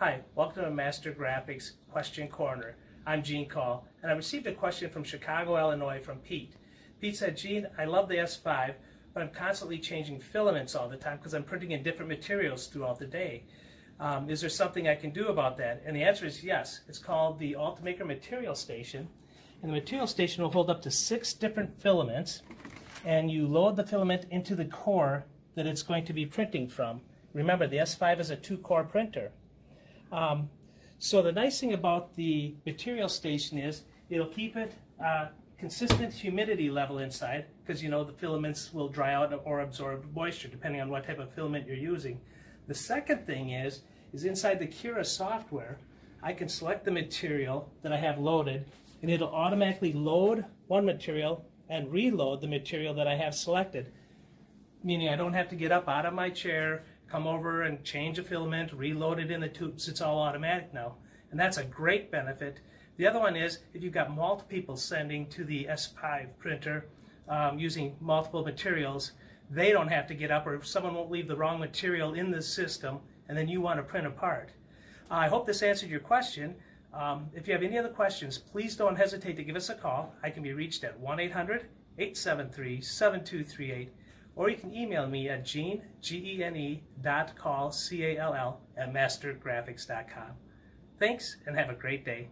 Hi, welcome to Master Graphics Question Corner. I'm Gene Call, and I received a question from Chicago, Illinois from Pete. Pete said, Gene, I love the S5, but I'm constantly changing filaments all the time because I'm printing in different materials throughout the day. Um, is there something I can do about that? And the answer is yes. It's called the Ultimaker Material Station. And the material station will hold up to six different filaments, and you load the filament into the core that it's going to be printing from. Remember, the S5 is a two-core printer. Um, so the nice thing about the material station is it'll keep it uh, consistent humidity level inside because you know the filaments will dry out or absorb moisture depending on what type of filament you're using. The second thing is, is inside the Cura software, I can select the material that I have loaded and it'll automatically load one material and reload the material that I have selected. Meaning I don't have to get up out of my chair, come over and change a filament, reload it in the tubes. It's all automatic now. And that's a great benefit. The other one is if you've got multiple people sending to the S5 printer um, using multiple materials, they don't have to get up or someone won't leave the wrong material in the system and then you want to print a part. Uh, I hope this answered your question. Um, if you have any other questions, please don't hesitate to give us a call. I can be reached at 1-800-873-7238 or you can email me at gene, G-E-N-E, dot call, C-A-L-L, at mastergraphics.com. Thanks, and have a great day.